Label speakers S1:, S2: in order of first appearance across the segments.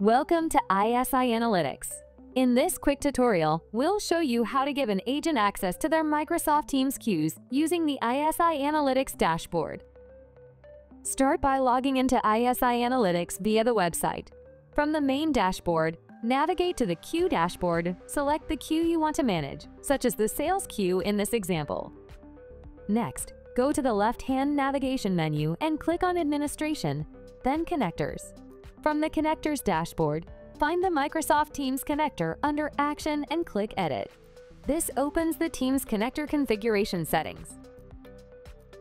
S1: Welcome to ISI Analytics. In this quick tutorial, we'll show you how to give an agent access to their Microsoft Teams queues using the ISI Analytics dashboard. Start by logging into ISI Analytics via the website. From the main dashboard, navigate to the queue dashboard, select the queue you want to manage, such as the sales queue in this example. Next, go to the left-hand navigation menu and click on Administration, then Connectors. From the Connectors dashboard, find the Microsoft Teams connector under Action and click Edit. This opens the Teams connector configuration settings.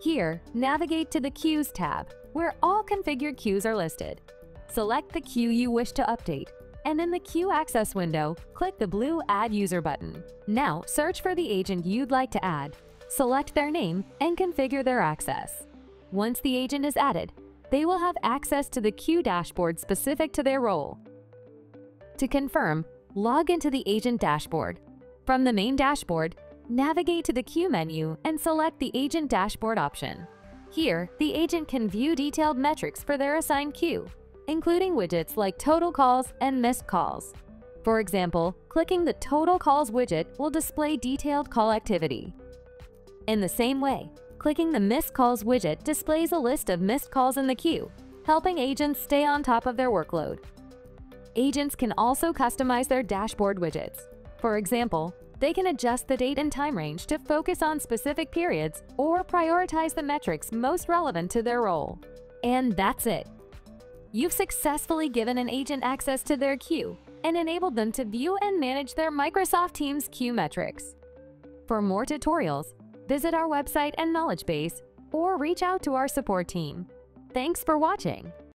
S1: Here, navigate to the Queues tab, where all configured queues are listed. Select the queue you wish to update, and in the Queue Access window, click the blue Add User button. Now, search for the agent you'd like to add, select their name, and configure their access. Once the agent is added, they will have access to the queue dashboard specific to their role. To confirm, log into the agent dashboard. From the main dashboard, navigate to the queue menu and select the agent dashboard option. Here, the agent can view detailed metrics for their assigned queue, including widgets like total calls and missed calls. For example, clicking the Total Calls widget will display detailed call activity. In the same way, Clicking the Missed Calls widget displays a list of missed calls in the queue, helping agents stay on top of their workload. Agents can also customize their dashboard widgets. For example, they can adjust the date and time range to focus on specific periods or prioritize the metrics most relevant to their role. And that's it. You've successfully given an agent access to their queue and enabled them to view and manage their Microsoft Teams queue metrics. For more tutorials, visit our website and knowledge base, or reach out to our support team. Thanks for watching!